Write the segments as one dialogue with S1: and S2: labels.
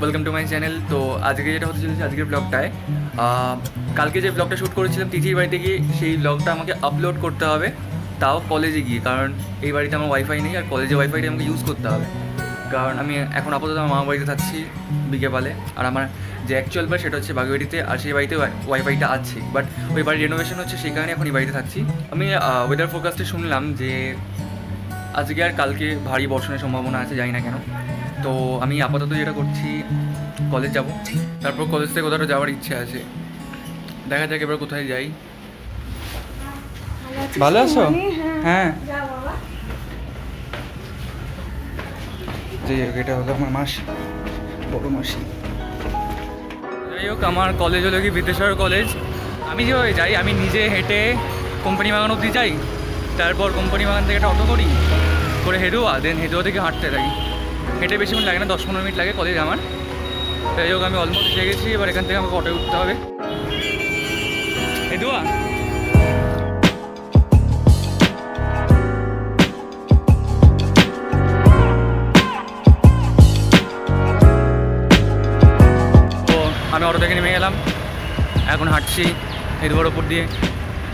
S1: Welcome to my channel তো আজকে যেটা হতে চলেছে, আজকের ব্লগটায় কালকে যে ব্লগটা শ্যুট করেছিলাম তিথির বাড়িতে গিয়ে, সেই ব্লগটা আমাকে আপলোড করতে হবে, তাও কলেজে গিয়ে, কারণ এই বাড়িতে আমার ওয়াইফাই নেই, আর কলেজে ওয়াইফাইটা আমাকে ইউজ করতে হবে। কারণ আমি এখন আপাতত আমার মামা বাড়িতে থাকছি বিকেপালে আর আমার যে অ্যাকচুয়াল বাড়ি সেটা হচ্ছে বাগুবাড়িতে আর সেই বাড়িতে ওয়াইফাইটা আছে। বাট ওই বাড়ির রেনোভেশন হচ্ছে, সেই কারণে এখন এই বাড়িতে থাকছি। আমি ওয়েদার ফোরকাস্টে শুনলাম যে, আজকে আর কালকে ভারী বর্ষণের সম্ভাবনা আছে, জানি না কেন। তো আমি আপাতত যেটা করছি কলেজ যাব। তারপর কলেজ থেকে কোথাও যাওয়ার ইচ্ছে আছে। দেখা যাক এবার কোথায় যাই। ভালো আছো? হ্যাঁ যে এটা হলো আমার মাস বড় মাসি। যাই হোক আমার কলেজ হলো কি বিদ্যাসাগর কলেজ আমি যেভাবে যাই আমি নিজে হেঁটে কোম্পানি বাগান অবধি যাই। তারপর কোম্পানি বাগান থেকে একটা অটো করি করে হেডুয়া দেন হেডুয়া থেকে হাঁটতে থাকি হেঁটে বেশিক্ষণ লাগে না, দশ পনেরো মিনিট লাগে কলেজ আমার। যাই হোক, আমি অলমোস্ট এসে গেছি, এবার এখান থেকে আমাকে অটোয় উঠতে হবে। তো আমি অটো থেকে নেমে গেলাম। এখন হাঁটছি হেদুয়ার ওপর দিয়ে।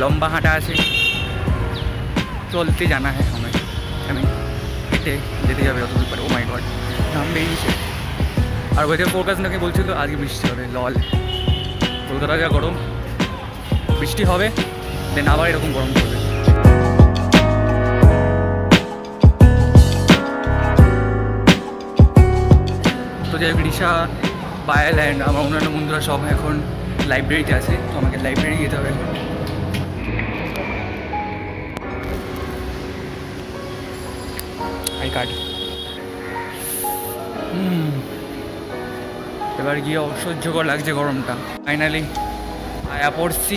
S1: লম্বা হাঁটা আছে। চলতে জানা হ্যাঁ আমায়। আমি হেঁটে যেতে যাবে অত দূর ও মাই গড নাম বেরিয়েছে। আর ওয়েদার ফোরকাস্ট নাকি বলছিল আজকে বৃষ্টি হবে লল কলকাতা যা গরম, বৃষ্টি হবে দেন আবার এরকম গরম পড়বে। তো যাই হোক, রিসা বায়াল অ্যান্ড আমার অন্যান্য বন্ধুরা সব এখন লাইব্রেরিতে আছে, তো আমাকে লাইব্রেরি যেতে হবে কার্ড। এবার গিয়ে অসহ্যকর লাগছে গরমটা। ফাইনালি আয়া পড়ছি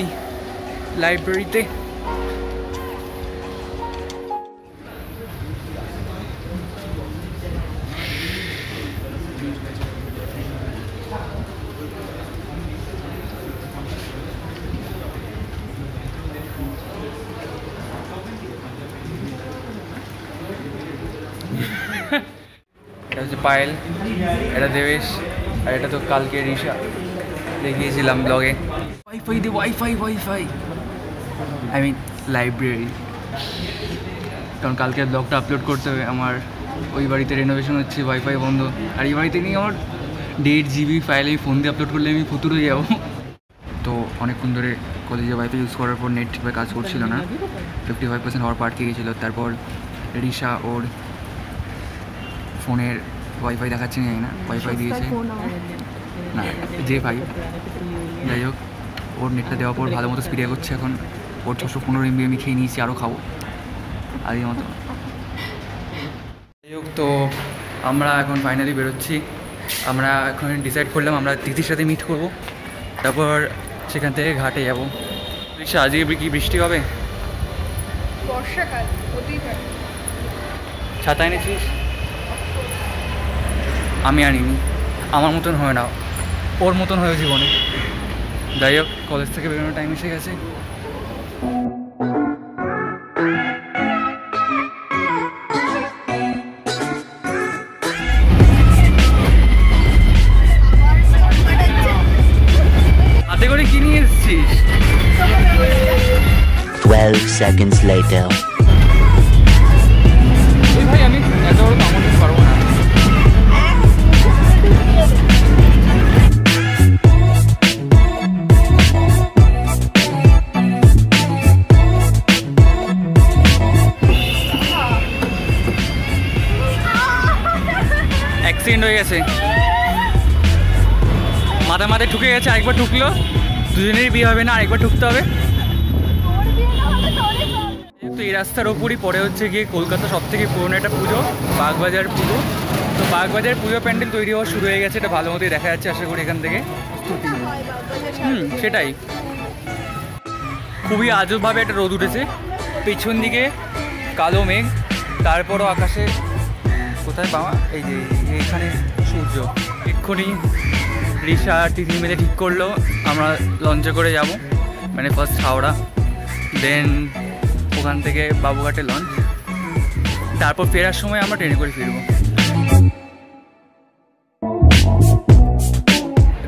S1: লাইব্রেরিতে পায়েল, এটা দেবেশ আর এটা তো কালকে রিসা দেখিয়েছিলাম ব্লগে wifi they wifi wifi I mean library কারণ কালকে ব্লগটা আপলোড করতে হবে। আমার ওই বাড়িতে রেনোভেশন হচ্ছে ওয়াইফাই বন্ধ। আর এই বাড়িতে নিয়ে আমার দেড় জিবি ফাইল এই ফোন দিয়ে আপলোড করলে আমি ফুতুর হয়ে যাব। তো অনেকক্ষণ ধরে কলেজে ওয়াইফাই ইউজ করার পর নেট ঠিকভাবে কাজ করছিল না। ফিফটি ফাইভ পার্সেন্ট হওয়ার পার্কে গেছিল তারপর রিসা ওর ফোনের ওয়াইফাই দেখাচ্ছে জানি না? ওয়াইফাই দিয়েছে। না যে ফাইভ যাই হোক ওর নেটটা দেওয়ার পর ভালো মতো স্পিড করছে এখন। ওর ছশো পনেরো এমবি আমি খেয়ে নিয়েছি আরও খাব। আজকের মতো। যাই হোক তো আমরা এখন ফাইনালি বেরোচ্ছি। আমরা এখন ডিসাইড করলাম আমরা তিথির সাথে মিট করব। তারপর সেখান থেকে ঘাটে যাব। রিসা আজকে কি বৃষ্টি হবে?
S2: বর্ষাকাল
S1: ছাতা এনেছিস? আমি আনিনি আমার মতন হয় না। ওর মতন হয়ে জীবনে। যাই হোক কলেজ থেকে বেরোনোর টাইম এসে গেছে। হাতে করে কি নিয়ে এসেছিস?
S3: 12 seconds later.
S1: গেছে। মাথা মাথায় ঠুকে গেছে, আরেকবার ঠুকলো। দুজনেরই বিয়ে হবে না, আরেকবার ঠুকতে হবে। তো এই রাস্তার ওপরই, পরে হচ্ছে গিয়ে কলকাতা সব থেকে পুরনো একটা পুজো, বাগবাজার পুজো। তো বাগবাজার পুজো প্যান্ডেল তৈরি হওয়া শুরু হয়ে গেছে, এটা ভালো মতোই দেখা যাচ্ছে, আশা করি এখান থেকে। হুম, সেটাই। খুবই আজবভাবে একটা রোদ উঠেছে। পেছন দিকে কালো মেঘ, তারপরও আকাশে কোথায় পাওয়া? এই যে এইখানে সূর্য। এক্ষুনি রিসা টিভি মিলে ঠিক করল, আমরা লঞ্চে করে যাব। মানে ফার্স্ট হাওড়া দেন ওখান থেকে বাবুঘাটে লঞ্চ। তারপর ফেরার সময় আমরা ট্রেনে করে ফিরবো।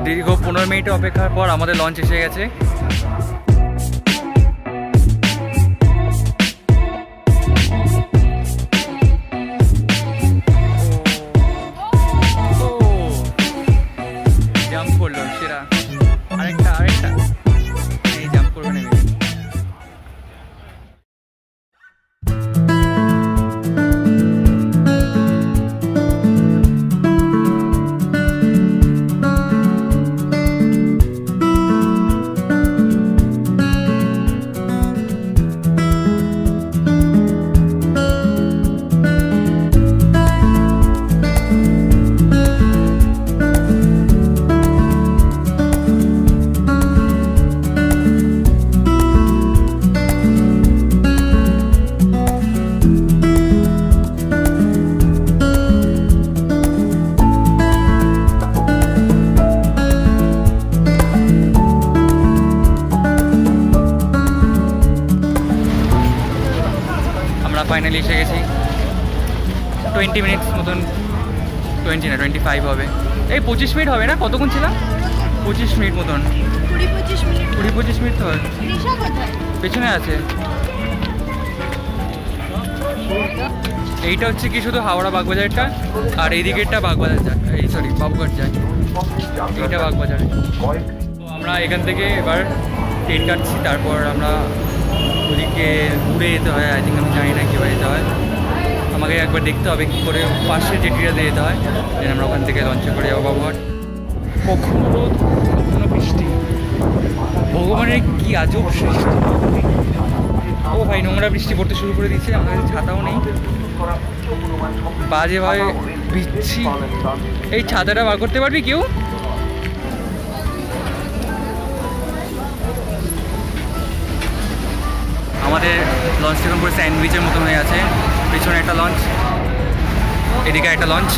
S1: দীর্ঘ পনেরো মিনিট অপেক্ষার পর আমাদের লঞ্চ এসে গেছে। টোয়েন্টি মিনিটস মতন টোয়েন্টি না টোয়েন্টি ফাইভ হবে। এই পঁচিশ মিনিট হবে না? কতক্ষণ ছিলাম পঁচিশ মিনিট মতন।
S2: কুড়ি পঁচিশ মিনিট।
S1: তো পেছনে আছে। এইটা হচ্ছে কি শুধু হাওড়া বাগবাজারটা? আর এই দিকেরটা বাগবাজার যায় এই সরি বাবুঘাট যায়। এইটা বাগবাজার। তো আমরা এখান থেকে এবার ট্রেন কাটছি তারপর আমরা ওদিকে ঘুরে যেতে হয় আই থিঙ্ক আমি জানি না কীভাবে যেতে হয়। আমাকে একবার দেখতে হবে কী করে পাশে জেটিটা দিয়ে যেতে হয়। দেন আমরা ওখান থেকে লঞ্চে করে যাব বাবুঘাট। কখনো রোদ কখনো বৃষ্টি ভগবানের কি আজব সৃষ্টি। ও ভাই নোংরা বৃষ্টি পড়তে শুরু করে দিচ্ছে আমার কাছে ছাতাও নেই। বাজে ভাবে বিচ্ছি। এই ছাতাটা বার করতে পারবি কেউ? আমাদের লঞ্চটা এখন পুরো স্যান্ডউইচের মতন হয়ে আছে। পিছনে একটা লঞ্চ এদিকে একটা লঞ্চ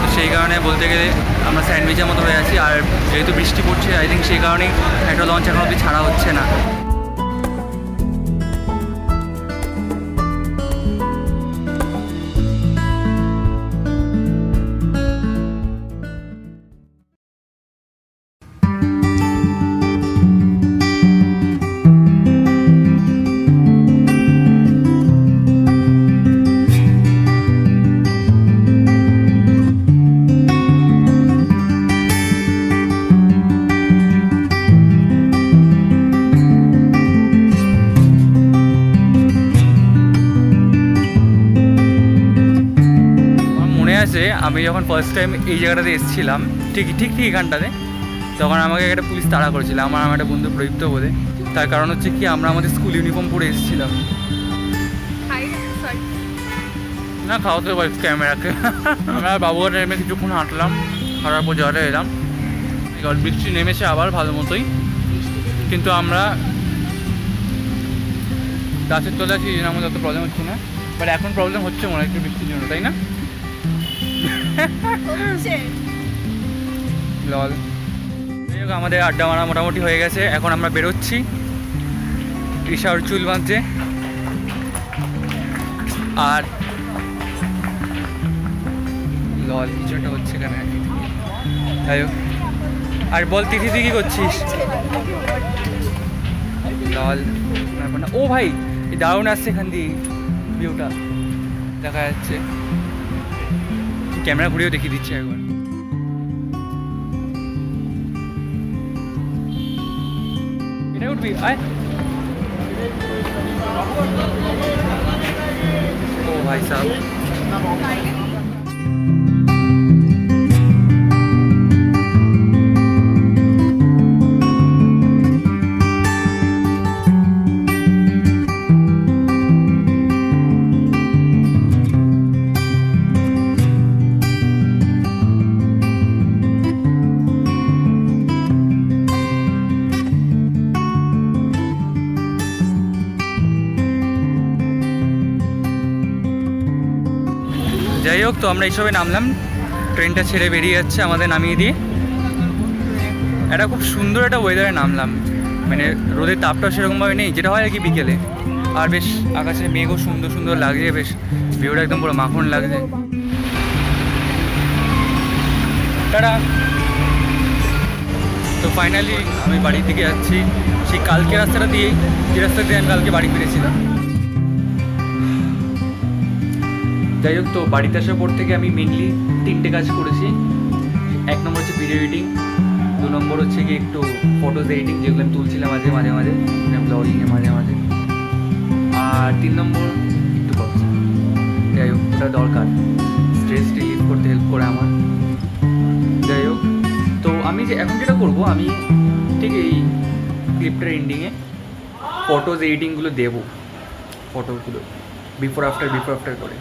S1: তো সেই কারণে বলতে গেলে আমরা স্যান্ডউইচের মতো হয়ে আছি, আর যেহেতু বৃষ্টি পড়ছে আই থিঙ্ক সেই কারণেই একটা লঞ্চ এখন অব্দি ছাড়া হচ্ছে না। আছে আমি যখন ফার্স্ট টাইম এই জায়গাটাতে এসেছিলাম ঠিক ঠিক ঠিক এখানটাতে তখন আমাকে একটা পুলিশ তাড়া করেছিল আমার আমার একটা বন্ধু প্রদীপ্ত বলে। তার কারণ হচ্ছে কি আমরা আমাদের স্কুল ইউনিফর্ম পরে এসেছিলাম।
S2: হাই সরি
S1: না খাওয়াতে পারি ক্যামেরাকে আমরা বাবুঘাট নেমে কিছুক্ষণ হাঁটলাম হাঁটার পর জলে এলাম। এবার বৃষ্টি নেমেছে আবার ভালো মতোই। কিন্তু আমরা গাছের তলে আছি এই জন্য আমাদের অত প্রবলেম হচ্ছে না। বাট এখন প্রবলেম হচ্ছে মনে হয় একটু বৃষ্টির জন্য তাই না? লল। আমাদের আড্ডা মারা মোটামুটি হয়ে গেছে। এখন আমরা বেরোচ্ছি ঈশার চুল বাঁধছে আর লল, কিছু হচ্ছে এখানে। যাই হোক। আর বল, তিথি, তুই কি করছিস? লল ও ভাই দারুণ আসছে এখান দিয়ে ভিউটা। দেখা যাচ্ছে। ক্যামেরা ঘুরেও দেখিয়ে দিচ্ছি একবার এটা উঠবি আয়। ও ভাই সাহেব। যাই হোক, তো আমরা এইসবে নামলাম। ট্রেনটা ছেড়ে বেরিয়ে যাচ্ছে আমাদের নামিয়ে দিয়ে। একটা খুব সুন্দর একটা ওয়েদারে নামলাম। মানে রোদের তাপটাও সেরকমভাবে নেই, যেটা হয় আর কি বিকেলে। আর বেশ আকাশে মেঘও সুন্দর সুন্দর লাগছে, বেশ ভিউটা একদম পুরো মাখন লাগছে। টাটা! তো ফাইনালি আমি বাড়ি থেকে যাচ্ছি। সেই কালকে রাস্তাটা দিয়েই, যে রাস্তা দিয়ে আমি কালকে বাড়ি ফিরেছিলাম। যাই হোক, তো বাড়িতে আসার পর থেকে আমি মেনলি তিনটে কাজ করেছি। এক নম্বর হচ্ছে ভিডিও এডিটিং দু নম্বর হচ্ছে কি একটু ফটোজ এডিটিং যেগুলো আমি তুলছিলাম মাঝে মাঝে মাঝে ব্লগিংয়ে মাঝে মাঝে। আর তিন নম্বর একটু কথা যাই হোক, ওটা দরকার। স্ট্রেস রিলিফ করতে হেল্প করে আমার। যাই হোক, তো আমি যে এখন যেটা করব, আমি ঠিক এই ক্লিপটার এন্ডিংয়ে ফটোজ এডিটিংগুলো দেবো। ফটোগুলো বিফোর আফটার বিফোর আফটার করে।